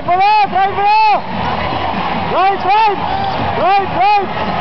Drive below, drive below! Right, right! Right, right!